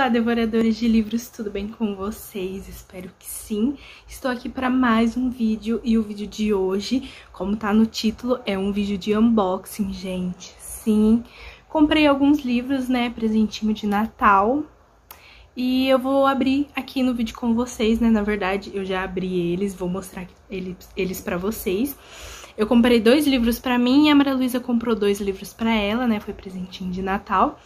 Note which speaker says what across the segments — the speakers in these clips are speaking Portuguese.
Speaker 1: Olá, devoradores de livros, tudo bem com vocês? Espero que sim. Estou aqui para mais um vídeo e o vídeo de hoje, como tá no título, é um vídeo de unboxing, gente. Sim, comprei alguns livros, né, presentinho de Natal. E eu vou abrir aqui no vídeo com vocês, né, na verdade eu já abri eles, vou mostrar eles, eles para vocês. Eu comprei dois livros para mim e a Maria Luísa comprou dois livros para ela, né, foi presentinho de Natal.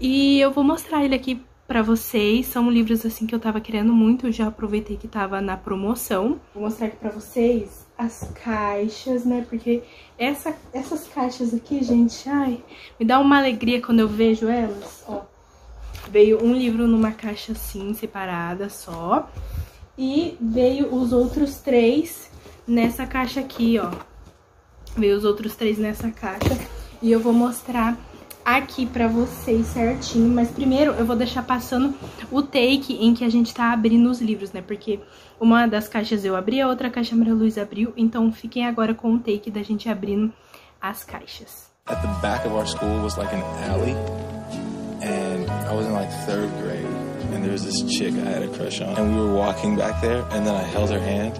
Speaker 1: E eu vou mostrar ele aqui para vocês. São livros assim que eu tava querendo muito, já aproveitei que tava na promoção. Vou mostrar aqui para vocês as caixas, né? Porque essa, essas caixas aqui, gente, ai, me dá uma alegria quando eu vejo elas, ó. Veio um livro numa caixa assim, separada só. E veio os outros três nessa caixa aqui, ó. Veio os outros três nessa caixa. E eu vou mostrar aqui pra vocês certinho. Mas primeiro eu vou deixar passando o take em que a gente tá abrindo os livros, né? Porque uma das caixas eu abri, a outra caixa a Maria Luiz abriu. Então fiquem agora com o take da gente abrindo as caixas. At the back of our school was like an alley. And I was in like third grade. And there was this chick I had a crush on. And we were walking back there. And then I held her hand.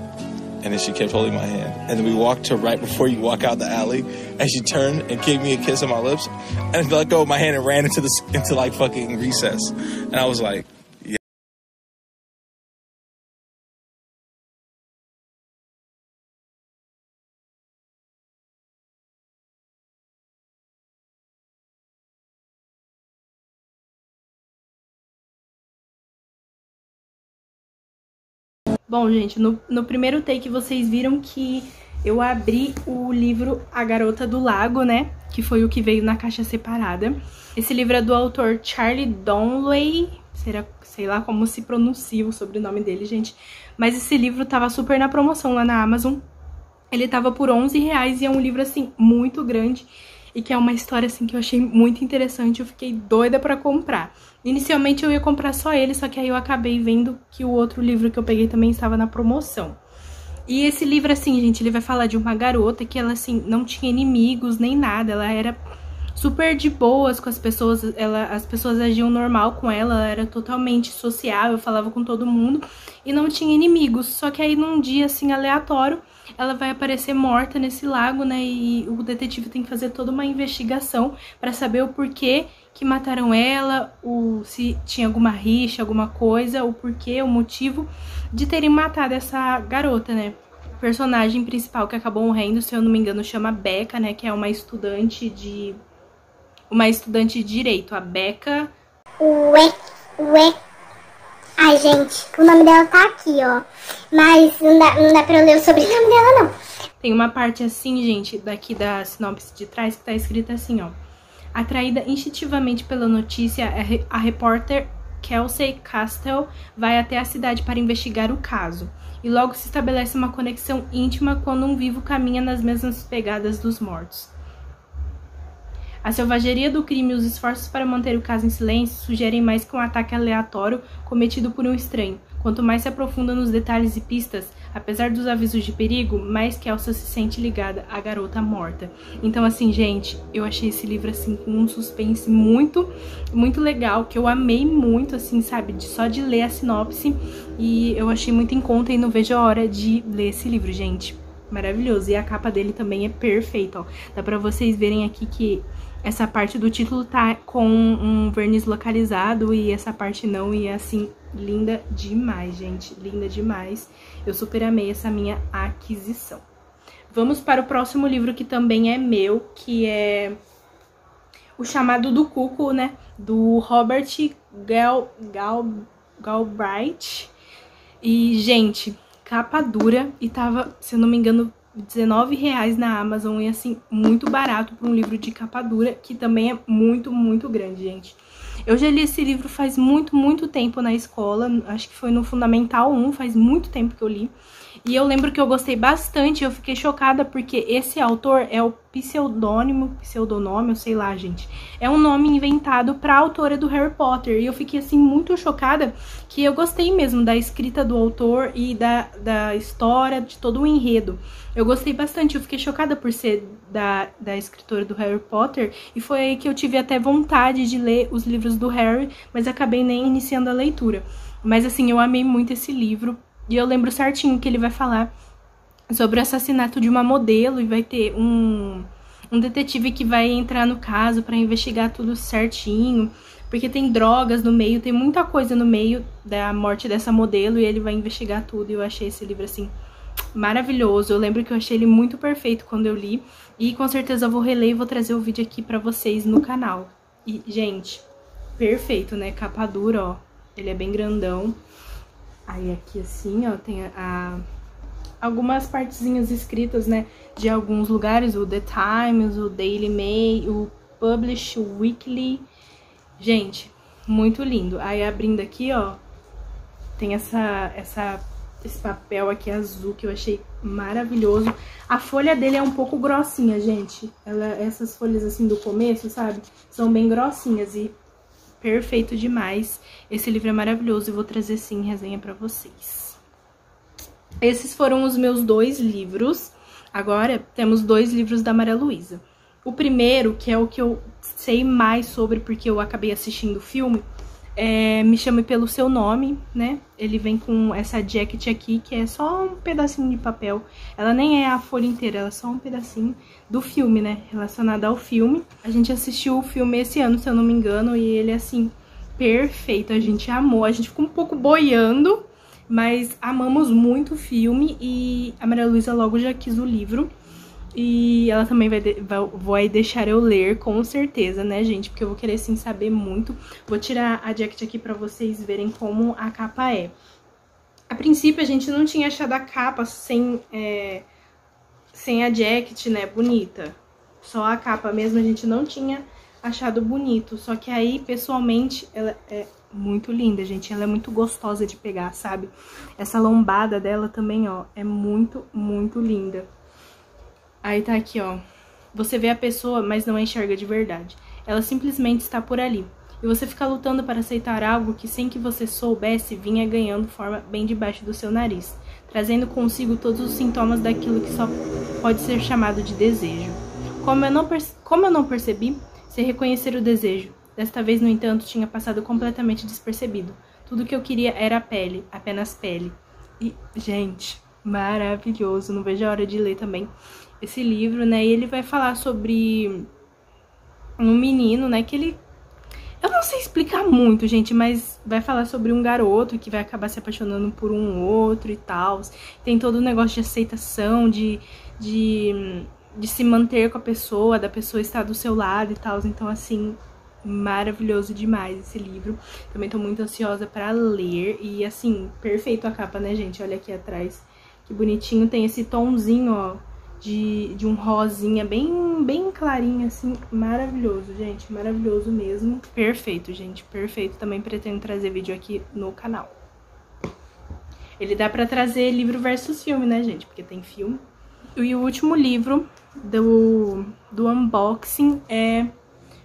Speaker 1: And then she kept holding my hand. And then we walked to right before you walk out the alley. And she turned and gave me a kiss on my lips. And let go of my hand and ran into the into like fucking recess. And I was like, Bom, gente, no, no primeiro take vocês viram que eu abri o livro A Garota do Lago, né? Que foi o que veio na caixa separada. Esse livro é do autor Charlie Donley. Será, sei lá como se pronuncia o sobrenome dele, gente. Mas esse livro tava super na promoção lá na Amazon. Ele tava por 11 reais e é um livro, assim, muito grande e que é uma história assim que eu achei muito interessante, eu fiquei doida para comprar. Inicialmente eu ia comprar só ele, só que aí eu acabei vendo que o outro livro que eu peguei também estava na promoção. E esse livro assim, gente, ele vai falar de uma garota que ela assim não tinha inimigos nem nada, ela era super de boas com as pessoas, ela, as pessoas agiam normal com ela, ela era totalmente sociável, falava com todo mundo e não tinha inimigos. Só que aí num dia assim aleatório, ela vai aparecer morta nesse lago, né? E o detetive tem que fazer toda uma investigação para saber o porquê que mataram ela, o se tinha alguma rixa, alguma coisa, o porquê, o motivo de terem matado essa garota, né? O personagem principal que acabou morrendo, se eu não me engano, chama Becca, né? Que é uma estudante de. Uma estudante de direito, a Becca.
Speaker 2: Ué, ué. Ai, gente, o nome dela tá aqui, ó. Mas não dá, não dá pra eu ler o sobrenome dela, não.
Speaker 1: Tem uma parte assim, gente, daqui da sinopse de trás, que tá escrita assim, ó. Atraída instintivamente pela notícia, a repórter Kelsey Castell vai até a cidade para investigar o caso. E logo se estabelece uma conexão íntima quando um vivo caminha nas mesmas pegadas dos mortos. A selvageria do crime e os esforços para manter o caso em silêncio sugerem mais que um ataque aleatório cometido por um estranho. Quanto mais se aprofunda nos detalhes e pistas, apesar dos avisos de perigo, mais que Elsa se sente ligada à garota morta. Então, assim, gente, eu achei esse livro, assim, com um suspense muito, muito legal, que eu amei muito, assim, sabe, de, só de ler a sinopse. E eu achei muito em conta e não vejo a hora de ler esse livro, gente. Maravilhoso. E a capa dele também é perfeita, ó. Dá pra vocês verem aqui que essa parte do título tá com um verniz localizado e essa parte não, e é assim, linda demais, gente, linda demais. Eu super amei essa minha aquisição. Vamos para o próximo livro que também é meu, que é O Chamado do Cuco, né, do Robert Gal, Gal, Galbraith. E, gente, capa dura e tava, se eu não me engano, R$19,00 na Amazon e assim, muito barato para um livro de capa dura, que também é muito, muito grande, gente. Eu já li esse livro faz muito, muito tempo na escola, acho que foi no Fundamental 1, faz muito tempo que eu li. E eu lembro que eu gostei bastante, eu fiquei chocada porque esse autor é o pseudônimo, pseudonômio, sei lá, gente. É um nome inventado pra autora do Harry Potter. E eu fiquei, assim, muito chocada que eu gostei mesmo da escrita do autor e da, da história, de todo o enredo. Eu gostei bastante, eu fiquei chocada por ser da, da escritora do Harry Potter. E foi aí que eu tive até vontade de ler os livros do Harry, mas acabei nem iniciando a leitura. Mas, assim, eu amei muito esse livro e eu lembro certinho que ele vai falar sobre o assassinato de uma modelo e vai ter um, um detetive que vai entrar no caso para investigar tudo certinho, porque tem drogas no meio, tem muita coisa no meio da morte dessa modelo e ele vai investigar tudo. E eu achei esse livro assim maravilhoso. Eu lembro que eu achei ele muito perfeito quando eu li e com certeza eu vou reler e vou trazer o vídeo aqui para vocês no canal. E gente, perfeito, né? Capa dura, ó. Ele é bem grandão. Aí aqui assim, ó, tem a, algumas partezinhas escritas, né, de alguns lugares, o The Times, o Daily Mail, o Publish Weekly. Gente, muito lindo. Aí abrindo aqui, ó, tem essa essa esse papel aqui azul que eu achei maravilhoso. A folha dele é um pouco grossinha, gente. Ela, essas folhas assim do começo, sabe? São bem grossinhas e perfeito demais. Esse livro é maravilhoso e vou trazer sim resenha para vocês. Esses foram os meus dois livros. Agora temos dois livros da Maria Luísa. O primeiro, que é o que eu sei mais sobre porque eu acabei assistindo o filme, é Me Chame Pelo Seu Nome, né? Ele vem com essa jacket aqui, que é só um pedacinho de papel. Ela nem é a folha inteira, ela é só um pedacinho do filme, né? Relacionado ao filme. A gente assistiu o filme esse ano, se eu não me engano, e ele, assim, perfeito. A gente amou. A gente ficou um pouco boiando, mas amamos muito o filme e a Maria Luísa logo já quis o livro. E ela também vai, de, vai, vai, deixar eu ler, com certeza, né, gente? Porque eu vou querer, sim, saber muito. Vou tirar a jacket aqui pra vocês verem como a capa é. A princípio, a gente não tinha achado a capa sem, é, sem a jacket, né, bonita. Só a capa mesmo a gente não tinha achado bonito. Só que aí, pessoalmente, ela é muito linda, gente. Ela é muito gostosa de pegar, sabe? Essa lombada dela também, ó, é muito, muito linda. Aí tá aqui, ó. Você vê a pessoa, mas não a enxerga de verdade. Ela simplesmente está por ali. E você fica lutando para aceitar algo que, sem que você soubesse, vinha ganhando forma bem debaixo do seu nariz, trazendo consigo todos os sintomas daquilo que só pode ser chamado de desejo. Como eu não, Como eu não percebi, sem reconhecer o desejo. Desta vez, no entanto, tinha passado completamente despercebido. Tudo que eu queria era pele, apenas pele. E, gente, maravilhoso. Não vejo a hora de ler também esse livro, né? E ele vai falar sobre um menino, né? Que ele. Eu não sei explicar muito, gente, mas vai falar sobre um garoto que vai acabar se apaixonando por um outro e tal. Tem todo o um negócio de aceitação, de, de, de se manter com a pessoa, da pessoa estar do seu lado e tal. Então, assim, maravilhoso demais esse livro. Também tô muito ansiosa para ler. E, assim, perfeito a capa, né, gente? Olha aqui atrás. Que bonitinho. Tem esse tomzinho, ó de, de um rosinha bem, bem clarinho, assim, maravilhoso, gente, maravilhoso mesmo. Perfeito, gente, perfeito. Também pretendo trazer vídeo aqui no canal. Ele dá pra trazer livro versus filme, né, gente, porque tem filme. E o último livro do, do unboxing é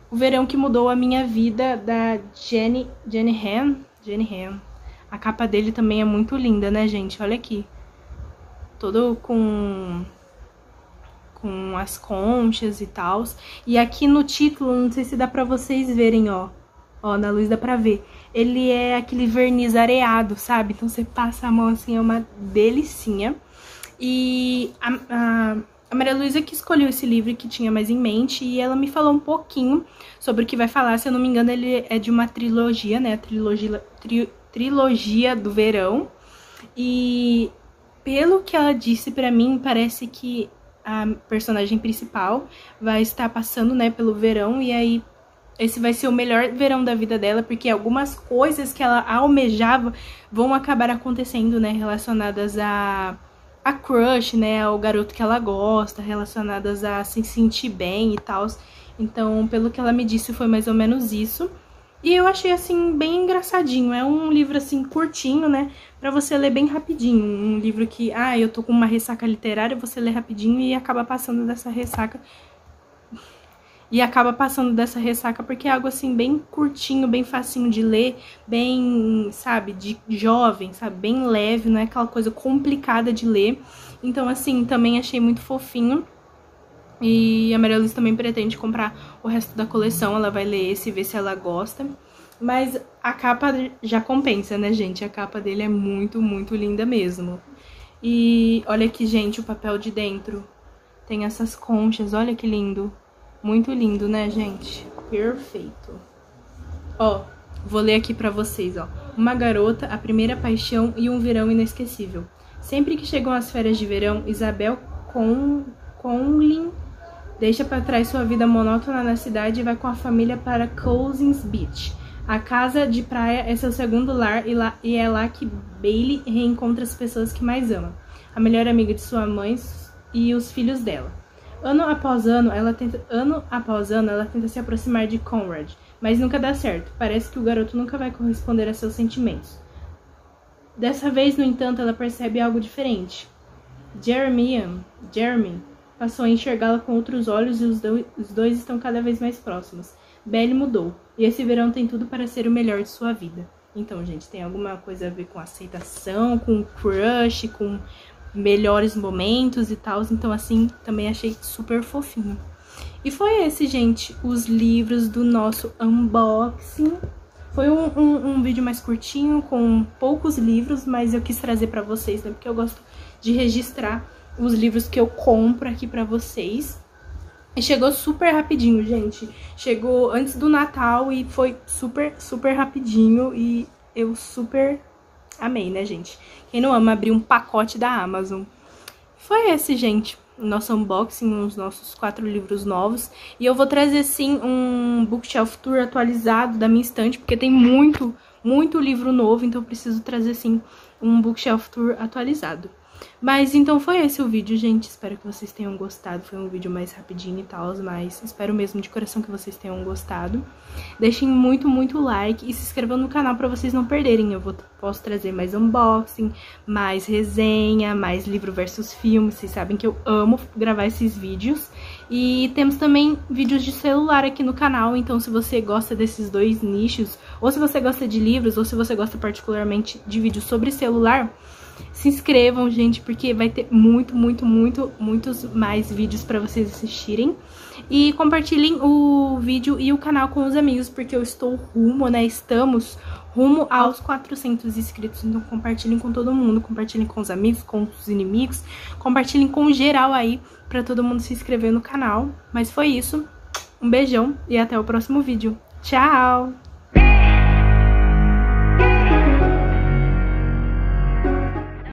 Speaker 1: O Verão que Mudou a Minha Vida, da Jenny, Jenny Han. Jenny Han. A capa dele também é muito linda, né, gente? Olha aqui. Todo com com as conchas e tal. E aqui no título, não sei se dá pra vocês verem, ó. Ó, na luz dá pra ver. Ele é aquele verniz areado, sabe? Então você passa a mão assim, é uma delicinha. E a, a, a Maria Luísa que escolheu esse livro que tinha mais em mente e ela me falou um pouquinho sobre o que vai falar. Se eu não me engano, ele é de uma trilogia, né? A trilogia, tri, trilogia do verão. E pelo que ela disse para mim, parece que a personagem principal vai estar passando, né, pelo verão e aí esse vai ser o melhor verão da vida dela, porque algumas coisas que ela almejava vão acabar acontecendo, né, relacionadas a a crush, né, ao garoto que ela gosta, relacionadas a se sentir bem e tal. Então, pelo que ela me disse, foi mais ou menos isso. E eu achei, assim, bem engraçadinho. É um livro, assim, curtinho, né? Pra você ler bem rapidinho. Um livro que, ah, eu tô com uma ressaca literária, você lê rapidinho e acaba passando dessa ressaca. E acaba passando dessa ressaca porque é algo, assim, bem curtinho, bem facinho de ler, bem, sabe, de jovem, sabe? Bem leve, não é aquela coisa complicada de ler. Então, assim, também achei muito fofinho. E a Maria Luiz também pretende comprar o resto da coleção. Ela vai ler esse e ver se ela gosta. Mas a capa já compensa, né, gente? A capa dele é muito, muito linda mesmo. E olha aqui, gente, o papel de dentro. Tem essas conchas, olha que lindo. Muito lindo, né, gente? Perfeito. Ó, vou ler aqui pra vocês, ó. Uma garota, a primeira paixão e um verão inesquecível. Sempre que chegam as férias de verão, Isabel Conlin Deixa para trás sua vida monótona na cidade e vai com a família para Cousins Beach. A casa de praia é seu segundo lar e, lá, e é lá que Bailey reencontra as pessoas que mais ama. A melhor amiga de sua mãe e os filhos dela. Ano após ano, ela tenta, ano após ano, ela tenta se aproximar de Conrad, mas nunca dá certo. Parece que o garoto nunca vai corresponder a seus sentimentos. Dessa vez, no entanto, ela percebe algo diferente. Jeremy, Jeremy passou a enxergá-la com outros olhos e os, do, os dois estão cada vez mais próximos. Belly mudou, e esse verão tem tudo para ser o melhor de sua vida. Então, gente, tem alguma coisa a ver com aceitação, com crush, com melhores momentos e tal. Então, assim, também achei super fofinho. E foi esse, gente, os livros do nosso unboxing. Foi um, um, um vídeo mais curtinho, com poucos livros, mas eu quis trazer pra vocês, né? Porque eu gosto de registrar os livros que eu compro aqui pra vocês. E chegou super rapidinho, gente. Chegou antes do Natal e foi super, super rapidinho. E eu super amei, né, gente? Quem não ama abrir um pacote da Amazon. Foi esse, gente, nosso unboxing, os nossos quatro livros novos. E eu vou trazer, sim, um bookshelf tour atualizado da minha estante, porque tem muito, muito livro novo, então eu preciso trazer, sim, um bookshelf tour atualizado. Mas então foi esse o vídeo, gente. Espero que vocês tenham gostado. Foi um vídeo mais rapidinho e tal, mas espero mesmo de coração que vocês tenham gostado. Deixem muito, muito like e se inscrevam no canal pra vocês não perderem. Eu vou, posso trazer mais unboxing, mais resenha, mais livro versus filme. Vocês sabem que eu amo gravar esses vídeos. E temos também vídeos de celular aqui no canal, então se você gosta desses dois nichos, ou se você gosta de livros, ou se você gosta particularmente de vídeos sobre celular se inscrevam, gente, porque vai ter muito, muito, muito, muitos mais vídeos pra vocês assistirem. E compartilhem o vídeo e o canal com os amigos, porque eu estou rumo, né, estamos rumo aos 400 inscritos. Então compartilhem com todo mundo, compartilhem com os amigos, com os inimigos, compartilhem com geral aí, pra todo mundo se inscrever no canal. Mas foi isso, um beijão e até o próximo vídeo. Tchau!